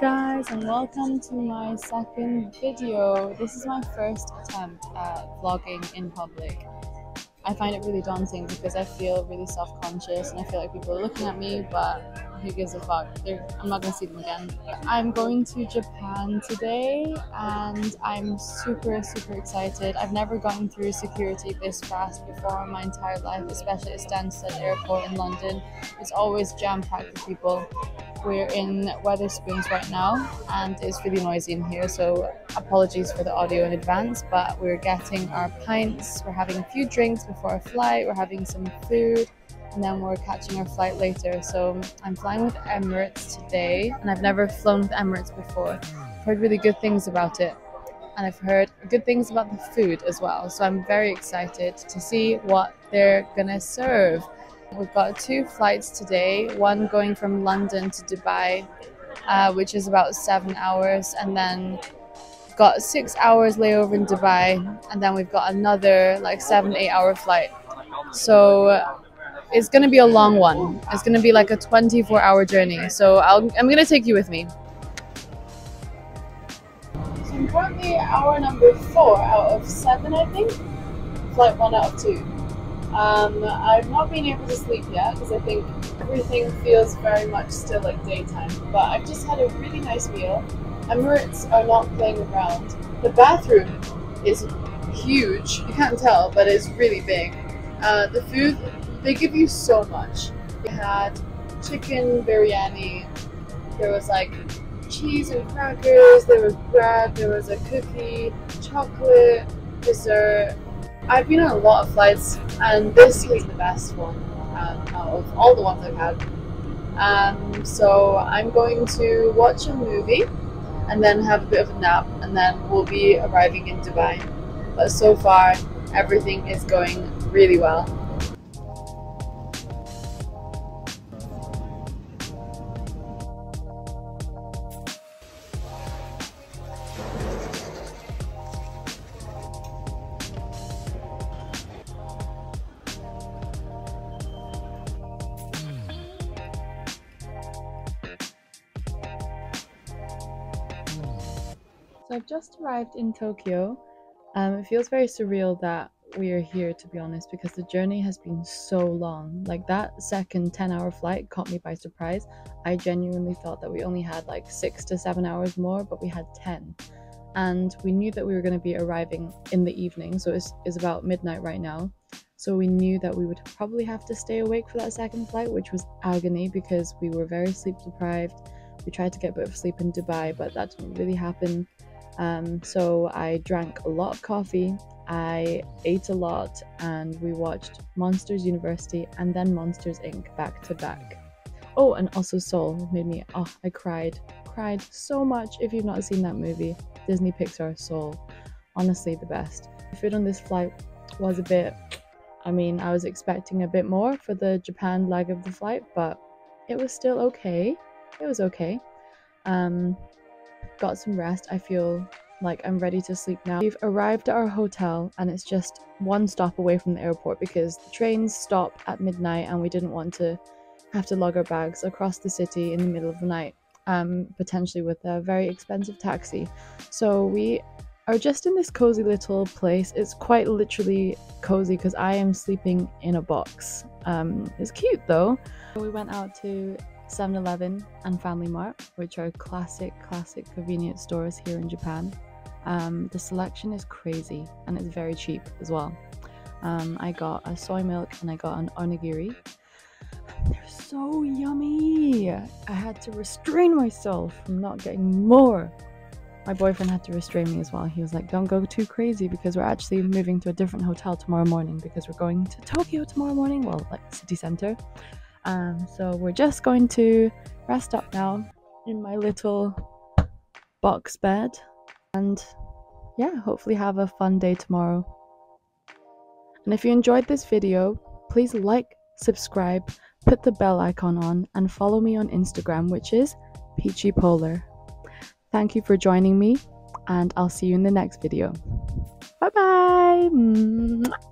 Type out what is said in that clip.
guys and welcome to my second video. This is my first attempt at vlogging in public. I find it really daunting because I feel really self-conscious and I feel like people are looking at me but who gives a fuck? They're, I'm not to see them again. I'm going to Japan today and I'm super super excited. I've never gone through security this fast before in my entire life, especially at Stansted Airport in London. It's always jam-packed with people. We're in Wetherspoons right now and it's really noisy in here, so apologies for the audio in advance. But we're getting our pints, we're having a few drinks before our flight, we're having some food, and then we're catching our flight later. So I'm flying with Emirates today, and I've never flown with Emirates before. I've heard really good things about it, and I've heard good things about the food as well. So I'm very excited to see what they're gonna serve. We've got two flights today, one going from London to Dubai, uh, which is about seven hours, and then got six hours layover in Dubai, and then we've got another like seven, eight hour flight. So it's going to be a long one. It's going to be like a 24 hour journey. So I'm going to take you with me. So I'm currently hour number four out of seven, I think. Flight one out of two. Um, I've not been able to sleep yet because I think everything feels very much still like daytime. But I've just had a really nice meal. Emirates are not playing around. The bathroom is huge. You can't tell, but it's really big. Uh, the food, they give you so much. They had chicken biryani. There was like cheese and crackers. There was bread. There was a cookie, chocolate, dessert. I've been on a lot of flights, and this is the best one um, out of all the ones I've had. Um, so I'm going to watch a movie and then have a bit of a nap, and then we'll be arriving in Dubai. But so far, everything is going really well. So I've just arrived in Tokyo. Um, it feels very surreal that we are here, to be honest, because the journey has been so long. Like that second 10 hour flight caught me by surprise. I genuinely thought that we only had like six to seven hours more, but we had 10. And we knew that we were going to be arriving in the evening, so it's, it's about midnight right now. So we knew that we would probably have to stay awake for that second flight, which was agony because we were very sleep deprived. We tried to get a bit of sleep in Dubai, but that didn't really happen. Um, so I drank a lot of coffee, I ate a lot, and we watched Monsters University and then Monsters Inc. back to back. Oh, and also Soul made me, oh, I cried, cried so much. If you've not seen that movie, Disney Pixar Soul, honestly the best. The food on this flight was a bit, I mean, I was expecting a bit more for the Japan leg of the flight, but it was still okay. It was okay. Um, got some rest. I feel like I'm ready to sleep now. We've arrived at our hotel and it's just one stop away from the airport because the trains stop at midnight and we didn't want to have to lug our bags across the city in the middle of the night, um, potentially with a very expensive taxi. So we are just in this cozy little place. It's quite literally cozy because I am sleeping in a box. Um, it's cute though. We went out to 7 Eleven and Family Mart, which are classic, classic convenience stores here in Japan. Um, the selection is crazy and it's very cheap as well. Um, I got a soy milk and I got an onigiri. They're so yummy! I had to restrain myself from not getting more. My boyfriend had to restrain me as well. He was like, Don't go too crazy because we're actually moving to a different hotel tomorrow morning because we're going to Tokyo tomorrow morning. Well, like city center. Um, so we're just going to rest up now in my little box bed and yeah, hopefully have a fun day tomorrow. And if you enjoyed this video, please like, subscribe, put the bell icon on, and follow me on Instagram, which is Peachy Poler. Thank you for joining me, and I'll see you in the next video. Bye bye!